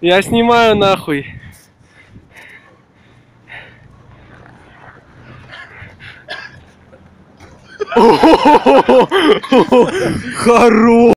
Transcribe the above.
Я снимаю нахуй. Хорош!